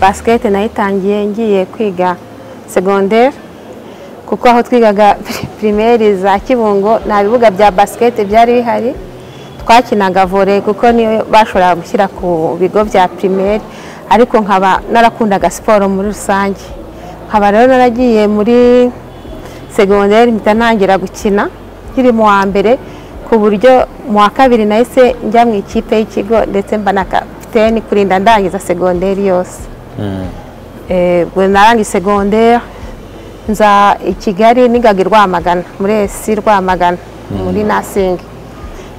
basikete nayitangiye ngiye kwiga segonderi kuko aho twigaga pirimeri za kibungo nta bibuga bya basikete byari bihari. Twakinaga vore kuko niyo bashoboraga gushyira ku bigo bya pirimeri ariko nkaba narakundaga siporo muri rusange. Nkaba rero naragiye muri segonderi mpita ntangira gukina nkiri mu wa mbere ku buryo mu wa kabiri nahise njya mu ikipe y'ikigo ndetse mba na kapiteni kurinda ndangiza segonderi yose. Ubwo narangiye segonderi nza i kigali nigaga i rwamagana muri esi rwamagana muri nasingi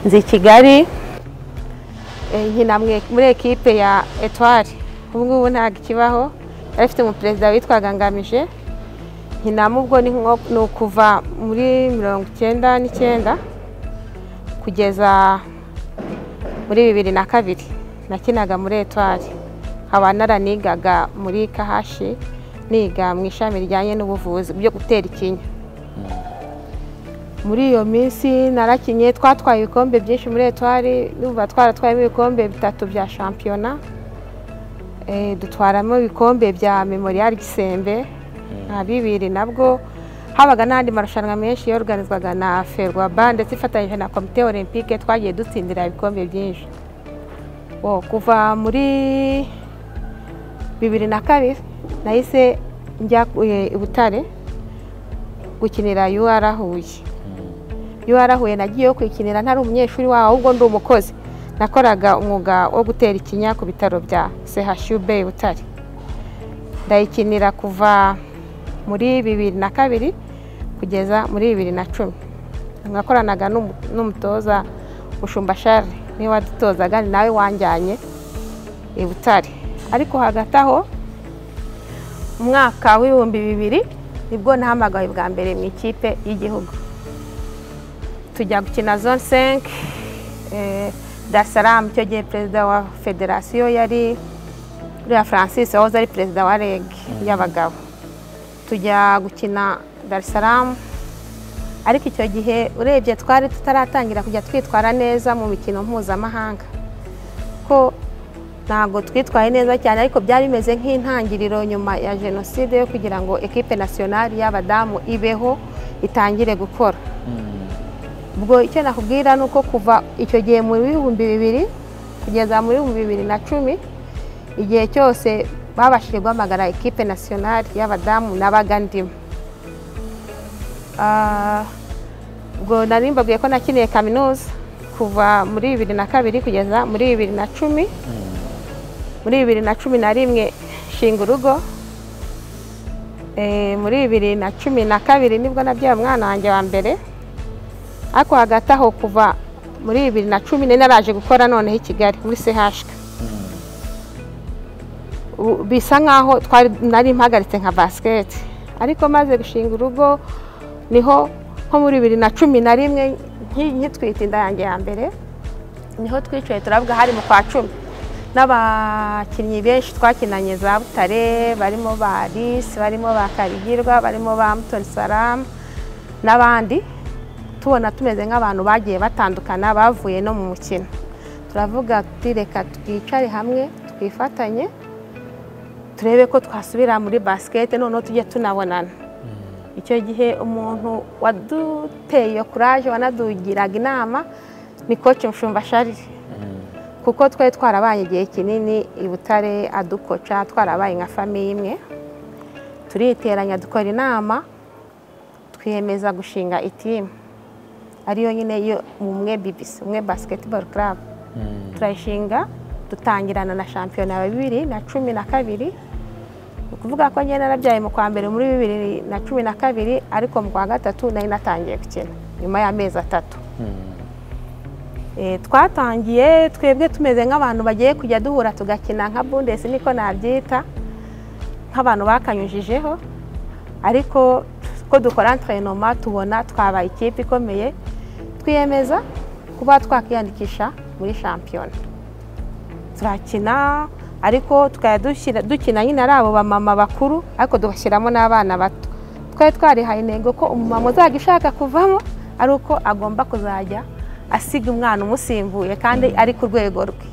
nzi kigali nkina muri ekipe ya etwari ubu ngubu ntabwo ikibaho yari ifite umuperezida witwaga ngamije nkinamo ubwo ni ukuva muri mirongo icyenda n'icyenda kugeza muri bibiri na kabiri. Nakinaga muri etwari nkaba naranigaga muri kahashi niga mu ishami rijyanye n'ubuvuzi byo gutera ikinya. Muri iyo minsi narakinye twatwaye ibikombe byinshi muri etwari n'ubu twaratwayemo ibikombe bitatu bya shampiyona dutwaramo ibikombe bya memoriyari gisembe nka bibiri nabwo. Habaga n'andi marushanwa menshi yoruganizwaga na ferwaba ndetse ifatanyije na komite olympique twagiye dutsindira ibikombe byinshi. Kuva muri bibiri na kabiri nahise njya i butare gukinira UR Huye. UR Huye nagiyeyo kwikinira ntari umunyeshuri waho ahubwo ndi umukozi. Nakoraga umwuga wo gutera ikinya ku bitaro bya CHUB Butare. Ndayikinira kuva muri bibiri na kabiri kugeza muri bibiri na cumi. Nakoranaga n'umutoza mushumba shari ni we wadutozaga ni nawe wanjyanye i butare. Ariko hagati aho umwaka w'ibihumbi bibiri ni bwo nahamagawe bwa mbere mu ikipe y'igihugu. Tujya gukina zone senke darisaramu icyo gihe perezida wa federasiyo yari uriya francis wahoze ari perezida wa reg y'abagabo tujya gukina darisaramu ariko icyo gihe urebye twari tutaratangira kujya twitwara neza mu mikino mpuzamahanga ko ntabwo twitwaye neza cyane ariko byari bimeze nk'intangiriro nyuma ya jenoside yo kugira ngo ekipe nasiyonari y'abadamu ibeho itangire gukora ubwo icyo nakubwira ni uko kuva icyo gihe mu bihumbi bibiri kugeza muri bihumbi bibiri na cumi igihe cyose babashije guhamagara ekipe nasiyonari y'abadamu nabaga ndimo ubwo nari mbabwiye ko nakiniye kaminuza kuva muri bibiri na kabiri kugeza muri bibiri na cumi. Muri bibiri na cumi na rimwe nshinga urugo. Muri bibiri na cumi na kabiri ni bwo nabyaye umwana wanjye wa mbere. Ariko hagati aho kuva muri bibiri na cumi nari naraje gukora noneho i kigali muri sehashika bisa nkaho nari mpagaritse nka basiketi ariko maze gushinga urugo ni ho nko muri bibiri na cumi na rimwe nkitwite inda yanjye ya mbere ni ho twicaye turavuga hari mu kwa cumi. N'abakinnyi benshi twakinanye za butare barimo ba risi barimo ba karigirwa barimo ba mutoni salamu n'abandi. Tubona tumeze nk'abantu bagiye batandukana bavuye no mu mukino. Turavuga tuti reka twicare hamwe twifatanye turebe ko twasubira muri basikete noneho tujye tunabonana. Icyo gihe umuntu waduteye iyo kuraje wanadugiraga inama ni koci mushumba sharire kuko twari twarabaye igihe kinini i butare adukoca twarabaye nka famiye imwe. Turiteranya dukora inama twiyemeza gushinga itimu ariyo nyine yo umwe bibisi umwe basiketiboro karabu turayishinga dutangirana na shampiyona ya bibiri na cumi na kabiri. Ni ukuvuga ko njye narabyaye mu kwa mbere muri bibiri na cumi na kabiri ariko mu kwa gatatu nari natangiye gukina nyuma y'amezi atatu. Twatangiye twebwe tumeze nk'abantu bagiye kujya duhura tugakina nka bundesi niko nabyita nk'abantu bakanyujijeho. Ariko ko dukora enterinoma tubona twabaye ikipe ikomeye twiyemeza kuba twakwiyandikisha muri shampiyona. Turakina ariko tukajya dukina nyine ari abo bamama bakuru ariko tugashyiramo n'abana bato. Twari twarihaye intego ko umumama uzajya ushaka kuvamo ari uko agomba kuzajya asiga umwana umusimbuye kandi ari ku rwego rwe.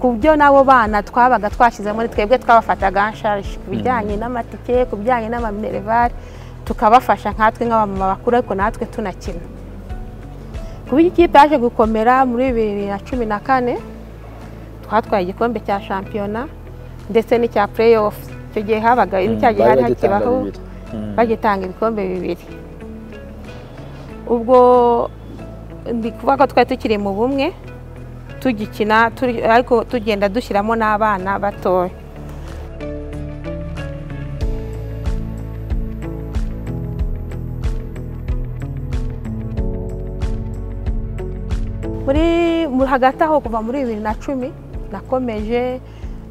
Ku byo n'abo bana twabaga twashyizemo ni twebwe twabafataga nshaje ku bijyanye n'amatike ku bijyanye n'amaminerivare tukabafasha nkatwe nk'abamama bakuru ariko natwe tunakina. Kuba ikipe yaje gukomera muri bibiri na cumi na kane twatwaye igikombe cya shampiyona ndetse n'icya play off icyo gihe habaga cya gihe hari hakibaho bagitanga ibikombe bibiri. Ubwo ndi kuvuga ko twari tukiri mu bumwe tugikina ariko tugenda dushyiramo n'abana batoya. Hagati aho kuva muri bibiri na cumi nakomeje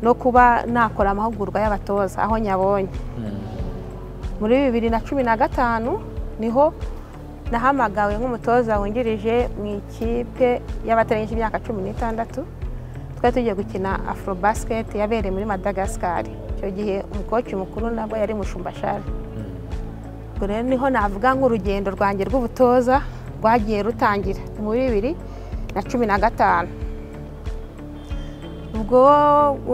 no kuba nakora amahugurwa y'abatoza aho nyabonye. Muri bibiri na cumi na gatanu ni ho nahamagawe nk'umutoza wungirije mu ikipe y'abatarengeje imyaka cumi n'itandatu twari tugiye gukina afro basiketi yabereye muri madagascar. Icyo gihe umukoci mukuru nabwo yari mushumbashari ubwo rero ni ho navuga nk'urugendo rwanjye rw'ubutoza rwagiye rutangira. Muri bibiri na cumi na gatanu. Ubwo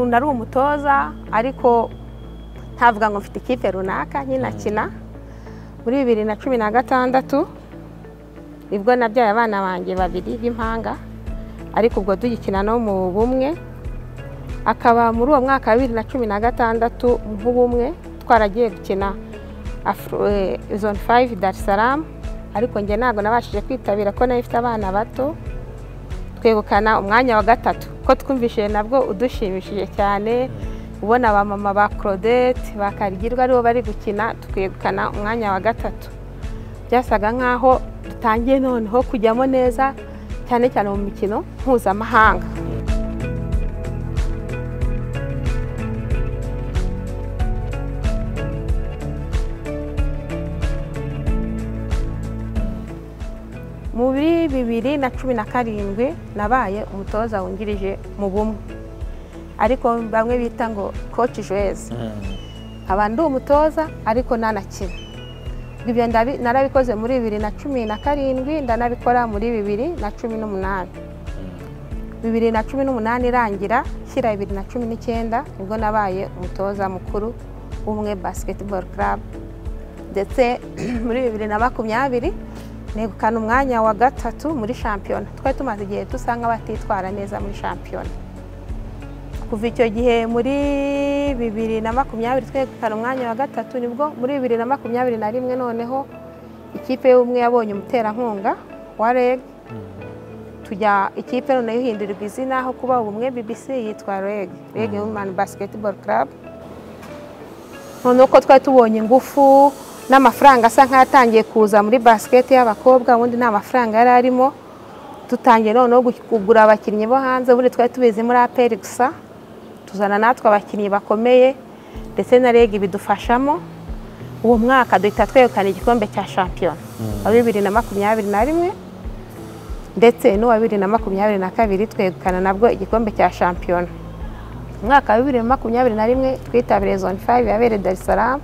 nari umutoza ariko ntavuga ngo mfite ikipe runaka nyinakina. Muri bibiri na cumi na gatandatu ni bwo nabyaye abana banjye babiri b'impanga ariko ubwo tugikina no mu bumwe. Akaba muri uwo mwaka wa bibiri na cumi na gatandatu nk'ubumwe twaragiye gukina zone fayive darisaramu ariko njye ntabwo nabashije kwitabira ko na yo ifite abana bato. Twegukana umwanya wa gatatu. Ko twumvishije nabwo udushimishije cyane ubona abamama ba claudette ba karigirwa ari bo bari gukina tukegukana umwanya wa gatatu. Byasaga nk'aho dutangiye noneho kujyamo neza cyane cyane mu mikino mpuzamahanga. Bibiri na cumi na karindwi nabaye umutoza wungirije mu bumwe. Ariko bamwe bita ngo koci joyeze nkaba ndi umutoza ariko nanakina. Ibyo narabikoze muri bibiri na cumi na karindwi ndanabikora muri bibiri na cumi n'umunani. Bibiri na cumi n'umunani irangira shyira bibiri na cumi n'icyenda ni bwo nabaye umutoza mukuru w'ubumwe basiketiboro karabu ndetse muri bibiri na makumyabiri negukana umwanya wa gatatu muri shampiyona. Twari tumaze igihe dusa nk'abatitwara neza muri shampiyona. Kuva icyo gihe muri bibiri na makumyabiri twegukana umwanya wa gatatu ni bwo muri bibiri na makumyabiri na rimwe noneho ikipe y'ubumwe yabonye umuterankunga wa reg. Tujya ikipe noneho ihindurirwa izina aho kuba ubumwe bbc yitwa reg. Reg women basketball club. Noneho ko twari tubonye ingufu n'amafaranga asa nk'ayatangiye kuza muri basiketi y'abakobwa ubundi nta mafaranga yari arimo. Dutangiye noneho kugura abakinnyi bo hanze ubundi twari tubizi muri aperi gusa tuzana natwe abakinnyi bakomeye ndetse na reg bidufashamo. Uwo mwaka duhita twegukana igikombe cya shampiyona. Wa bibiri na makumyabiri na rimwe ndetse n'uwa bibiri na makumyabiri na kabiri twegukana nabwo igikombe cya shampiyona. Umwaka wa bibiri na makumyabiri na rimwe twitabiriye zone fayive yabereye darisaramu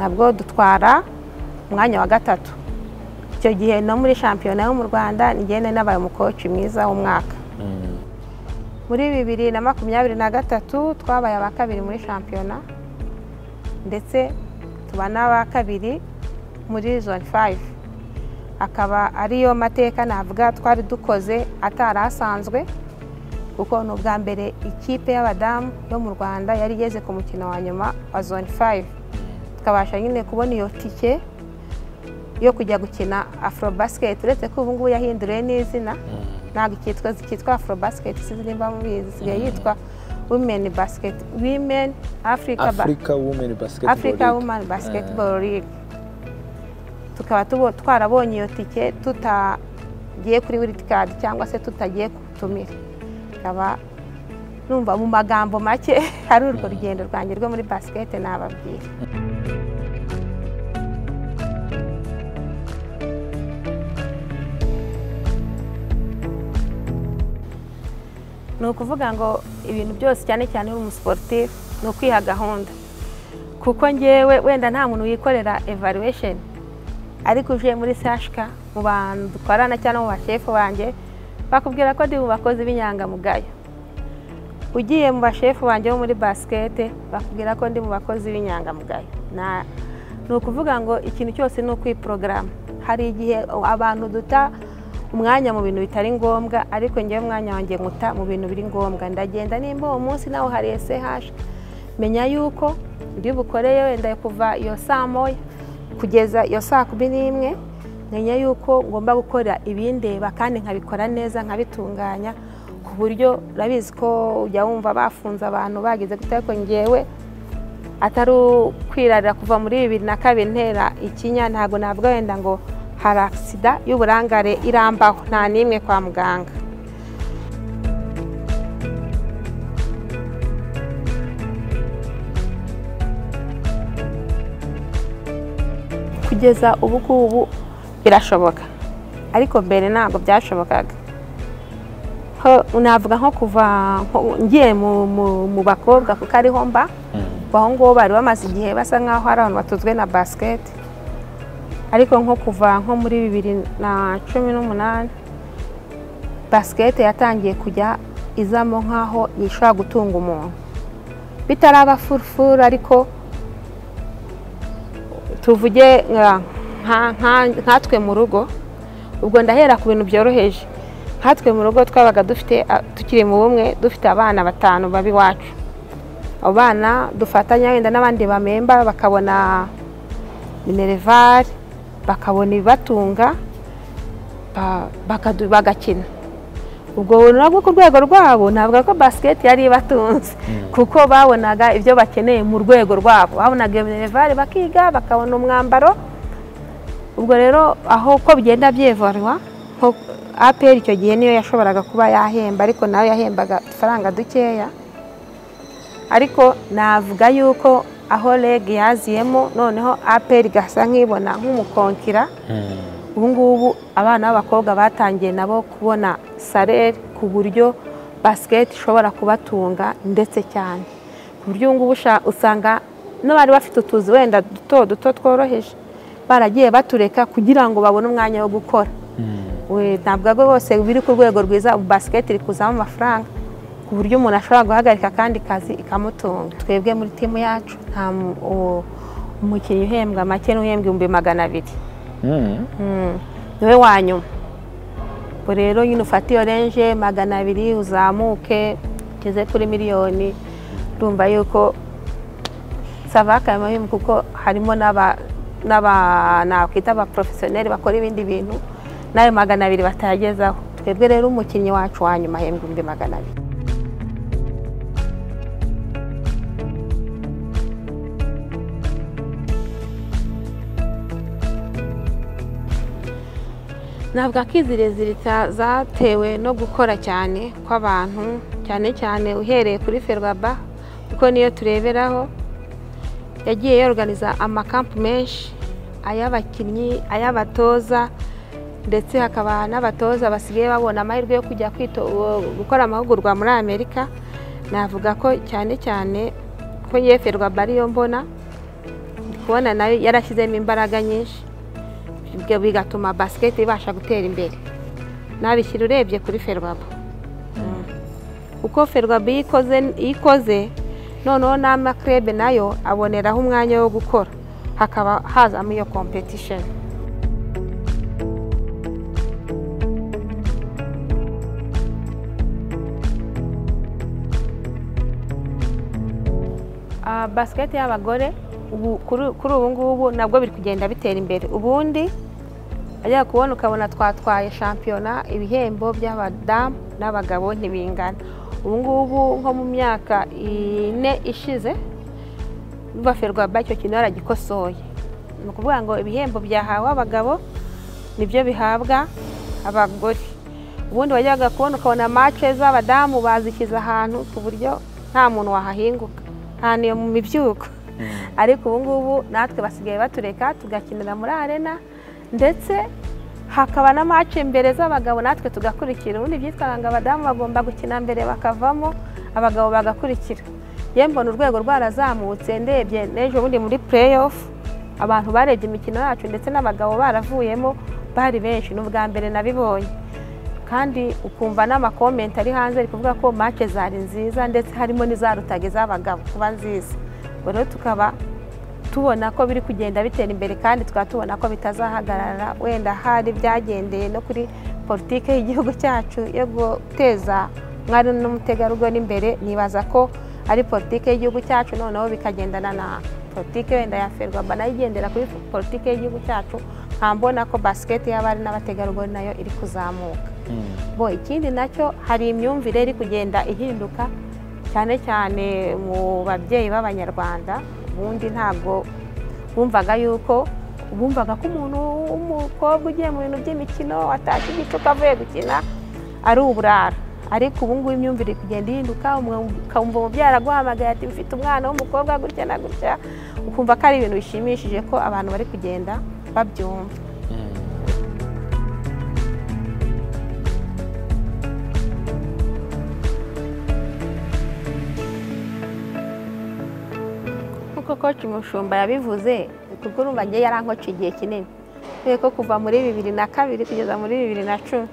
nabwo dutwara umwanya wa gatatu. Icyo gihe no muri shampiyona yo mu rwanda nigende nabaye umukoci mwiza w'umwaka. Muri bibiri na makumyabiri na gatatu twabaye aba kabiri muri shampiyona ndetse tuba n'aba kabiri muri zone fayive akaba ariyo mateka navuga twari dukoze atari asanzwe kuko ni ubwa mbere ikipe y'abadamu yo mu rwanda yari igeze ku mukino wa nyuma wa zone fayive tukabasha nyine kubona iyo tike yo kujya gukina afro basiketi uretse ko ubu ngubu yahinduriwe n'izina ntabwo icyitwa cyitwa afro basiketi sinzi nimba mubizi isigaye yitwa wimeni basiketi wimeni afurika afurika wumeni basiketiboro ligue tukaba twarabonye iyo tike tutagiye kuri wiridi kadi cyangwa se tutagiye kutumira. Ikaba numva mu magambo make hari urwo rugendo rwanjye rwo muri basiketi nababwira ukuvuga ngo ibintu byose cyane cyane uri umusiporutifu ni ukwiha gahunda. Kuko ngewe wenda nta muntu wikorera evaluation. Ariko uje muri sashika mu bantu dukorana cyangwa mu bashefu banjye bakubwira ko ndi mu bakozi b'inyangamugayo. Ugiye mu bashefu banjye bo muri basikete bakubwira ko ndi mu bakozi b'inyangamugayo. Ni ukuvuga ngo ikintu cyose ni ukwiporogaramu. Hari igihe abantu duta umwanya mu bintu bitari ngombwa ariko ngewe umwanya wanjye nkuta mu bintu biri ngombwa. Ndagenda nimba uwo munsi nawe hari esehashi menya yuko ndi bukoreye wenda kuva iyo saa moya kugeza iyo saa kumi n'imwe menya yuko ngomba gukora ibindeba kandi nkabikora neza nkabitunganya ku buryo urabizi ko ujya wumva bafunze abantu gutya ariko ngewe atari ukwirarira kuva muri bibiri na kabiri ntera ikinya ntabwo navuga wenda ngo hari agisida y'uburangare irambaho. Nta n'imwe kwa muganga. Kugeza ubu ngubu birashoboka. Ariko mbere ntabwo byashobokaga. Navuga nko kuva ngiye mu bakobwa kuko ariho mba. Aho ngaho bari bamaze igihe basa nk'aho hari abantu batuzwe na basiketi ariko nko kuva nko muri bibiri na cumi n'umunani basiketi yatangiye kujya izamo nk'aho ishobora gutunga umuntu. Bitaraba furufuru ariko tuvuge nkatwe mu rugo ubwo ndahera ku bintu byoroheje. Nkatwe mu rugo twabaga dufite tukiri mu bumwe dufite abana batanu baba iwacu. Abo bana dufatanya wenda n'abandi bamemba bakabona minervari bakabona ibibatunga bagakina. Ubwo nabwo ku rwego rwabo navuga ko basiketi yari ibatunze kuko babonaga ibyo bakeneye mu rwego rwabo. Babonaga iyo bakiga bakabona umwambaro. Ubwo rero aho uko bigenda byevorwa aperi icyo gihe niyo yashoboraga kuba yahemba ariko nawe yahembaga udufaranga dukeya. Ariko navuga yuko aho reg yaziyemo noneho aperi igasa nk'ibona nk'umukonkira. Ubu ngubu abana b'abakobwa batangiye nabo kubona sareri ku buryo basiketi ishobora kubatunga ndetse cyane. Ku buryo ubu ngubu usanga n'abari bafite utuzi wenda duto duto tworoheje baragiye batureka kugira ngo babone umwanya wo gukora. Ntabwo bose biri ku rwego rwiza ubu basiketi iri kuzamo amafaranga. Ku buryo umuntu ashobora guhagarika akandi kazi ikamutunga. Twebwe muri timu yacu nta umukinnyi uhembwa make n'uhembwa ibihumbi magana abiri. Niwe wa nyuma. Ubwo rero nyine ufata iyo renje magana abiri uzamuke ugeze kuri miliyoni urumva yuko savaka kuko harimo nakwita abaporofesiyoneri bakora ibindi bintu n'ayo magana abiri batayagezaho twebwe rero umukinnyi wacu wa nyuma ahembwa ibihumbi magana abiri. Ntabwo akizirezire zatewe no gukora cyane kw'abantu cyane cyane uhereye kuri ferwaba kuko niyo tureberaho. Yagiye yorganiza amakampu menshi ay'abakinnyi ay'abatoza ndetse hakaba n'abatoza basigaye babona amahirwe yo kujya gukora amahugurwa muri amerika. Navuga ko cyane cyane ko yeferwa ariyo mbona kubona na yo yarashyizemo imbaraga nyinshi. Bigatuma basiketi ibasha gutera imbere. Nabishyira urebye kuri ferwaba kuko ferwaba iyo ikoze noneho n'amakrebe na yo aboneraho umwanya wo gukora. Hakaba hazamo iyo kompetisheni basiketi y'abagore kuri ubu ngubu nabwo biri kugenda bitera imbere. Ubundi ajya kubona ukabona twatwaye shampiyona ibihembo by'abadamu n'abagabo ntibingana. Ubu ngubu nko mu myaka ine ishize ferwaba icyo kintu yaragikosoye. Ni ukuvuga ngo ibihembo byahawe abagabo ni byo bihabwa abagore. Ubundi wajyaga kubona ukabona mace z'abadamu bazishyize ahantu ku buryo nta muntu wahahinguka. Ahantu iyo mu mibyuko. Ariko ubu ngubu natwe basigaye batureka tugakinira muri arena ndetse hakaba na mace mbere z'abagabo natwe tugakurikira. Ubundi byitwaga ngo abadamu bagomba gukina mbere bakavamo abagabo bagakurikira. Yewe mbona urwego rwarazamutse ndebye n'ejo bundi muri play off abantu barebye imikino yacu ndetse n'abagabo baravuyemo bari benshi ni ubwa mbere nabibonye. Kandi ukumva n'amakomenti ari hanze ari kuvuga ko mace zari nziza ndetse harimo n'izarutage z'abagabo kuba nziza. Rero tukaba tubona ko biri kugenda bitera imbere kandi tukaba tubona ko bitazahagarara wenda hari byagendeye no kuri politiki y'igihugu cyacu yo guteza umwari n'umutegarugori imbere nibaza ko ari politiki y'igihugu cyacu noneho bikagendana na politiki wenda ya ferwaba na yo igendera kuri politiki y'igihugu cyacu nkambona ko basiketi y'abari n'abategarugori na yo iri kuzamuka. Bo ikindi na cyo hari imyumvire iri kugenda ihinduka cyane cyane mu babyeyi b'abanyarwanda ubundi ntabwo bumvaga yuko bumvaga ko umuntu w'umukobwa ugiye mu bintu by'imikino watashye igicuku avuye gukina ari uburara. Ariko ubu ngubu imyumvire kugenda ihinduka ukumva umubyeyi araguhamagaye ati mfite umwana w'umukobwa gutya na gutya. Ukumva ko ari ibintu bishimishije ko abantu bari kugenda babyumva. Koci mushumba yabivuze kuko urumva ngewe yarankoce igihe kinini. Kubera ko kuva muri bibiri na kabiri kugeza muri bibiri na cumi.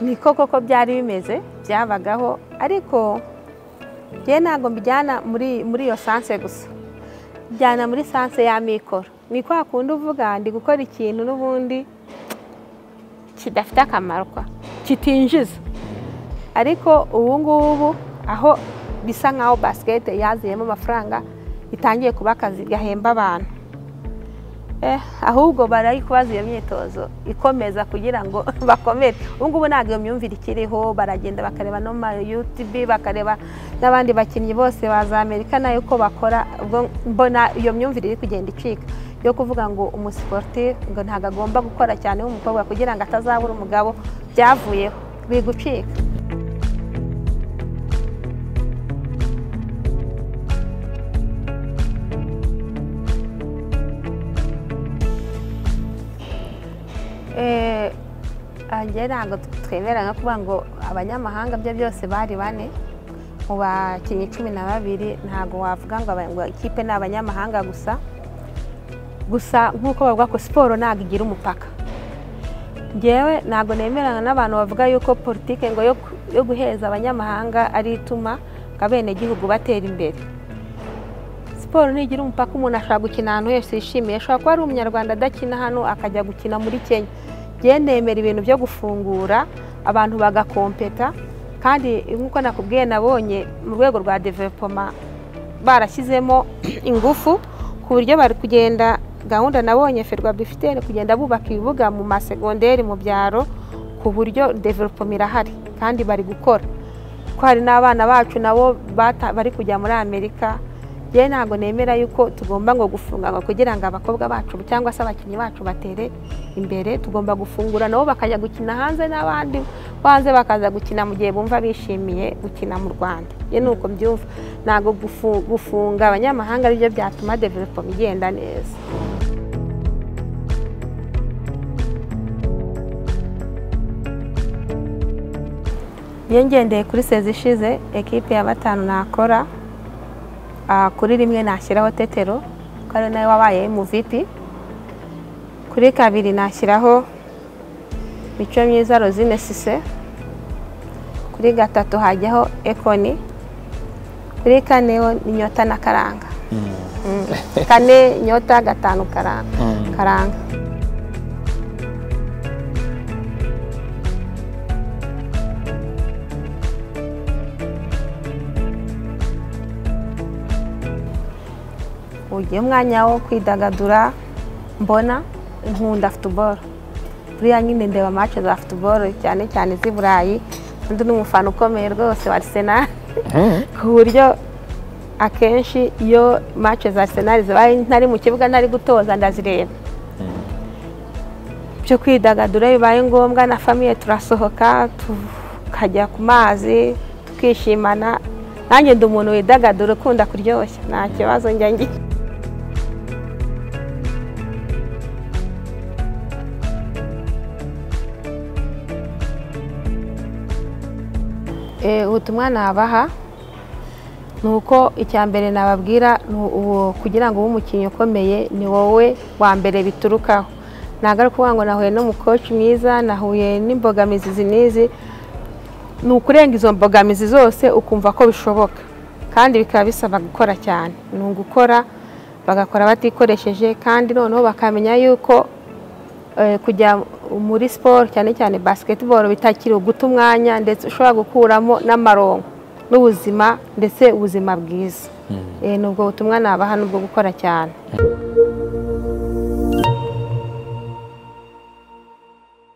Niko koko byari bimeze byabagaho ariko ngewe ntabwo mbijyana muri iyo sanse gusa. Njyana muri sanse ya mikoro. Ni kwa kundi uvuga ndi gukora ikintu n'ubundi kidafite akamaro kitinjiza. Ariko ubu ngubu aho bisa nkaho basikete yaziyemo amafaranga itangiye kuba akazi gahemba abantu. Ahubwo bari kubaza iyo myitozo ikomeza kugira ngo bakomere. Ubu ngubu ntabwo iyo myumvire ikiriho baragenda bakareba no ma yutubi bakareba n'abandi bakinnyi bose baza amerika na yo uko bakora mbona iyo myumvire iri kugenda icika. Yo kuvuga ngo umusiporutifu ngo ntabwo agomba gukora cyane w'umukobwa kugira ngo atazabura umugabo byavuyeho. Biri gucika njye ntabwo twemera nko kuvuga ngo abanyamahanga byo byose bari bane mu bakinnyi cumi na babiri ntabwo wavuga ngo ikipe ni abanyamahanga gusa. Gusa nk'uko bavuga ko siporo ntabwo igira umupaka. Ngewe ntabwo nemerana n'abantu bavuga yuko politiki ngo yo guheza abanyamahanga ari ituma ngo abenegihugu batera imbere. Siporo ntigira umupaka umuntu ashobora gukina ahantu hose yishimiye. Ashobora kuba ari umunyarwanda adakina hano akajya gukina muri kenya. Nemera ibintu byo gufungura abantu bagakompeta kandi nk'uko nakubwiye nabonye mu rwego rwa developoma barashyizemo ingufu ku buryo bari kugenda gahunda nabonye ferwa bifite kugenda bubaka ibibuga mu masegonderi mu byaro ku buryo developoma irahari kandi bari gukora. Ko hari n'abana bacu nabo bari kujya muri amerika yewe ntabwo nemera yuko tugomba ngo gufunga ngo kugira ngo abakobwa bacu cyangwa se abakinnyi bacu batere imbere. Tugomba gufungura nabo bakajya gukina hanze n'abandi hanze bakaza gukina mu gihe bumva bishimiye gukina mu rwanda. Ye ni uko mbyumva. Ntabwo gufunga abanyamahanga ari byo byatuma developoma igenda neza. Iyo ngendeye kuri sezi ishize ekipe ya batanu nakora. Kuri rimwe nashyiraho tetero ko ari nawe wabaye muvipi kuri kabiri nashyiraho mico myiza rozine sise kuri gatatu hajyaho ekoni. Kuri kane ni nyota na karanga. Kane nyota gatanu karanga. Ugiye umwanya wo kwidagadura mbona nkunda futuboro buriya nyine ndeba mace za futuboro cyane cyane z'i burayi undi ni umufana ukomeye rwose wa arisenali ku buryo akenshi iyo mace za arisenali zibaye ntari mu kibuga ntari gutoza ndazireba. Byo kwidagadura bibaye ngombwa na famiye turasohoka tukajya ku mazi tukishimana. Nanjye ndi umuntu widagadura ukunda kuryoshya. Nta kibazo njya ngira. Ubutumwa nabaha ni uko icya mbere nababwira kugira ngo ube umukinnyi ukomeye ni wowe wa mbere biturukaho. Ntabwo ari ukuvuga ngo nahuye n'umukoci mwiza nahuye n'imbogamizi izi n'izi ni ukurenga izo mbogamizi zose ukumva ko bishoboka. Kandi bikaba bisaba gukora cyane. Ni ugukora bagakora batikoresheje kandi noneho bakamenya yuko eh, kujya muri siporo cyane cyane basketball bitakiri uguta umwanya ndetse ushobora gukuramo n'amaronko n'ubuzima ndetse ubuzima bwiza. Eh, ni ubwo butumwa nabaha ni ubwo gukora cyane.